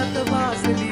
Let the Vasily.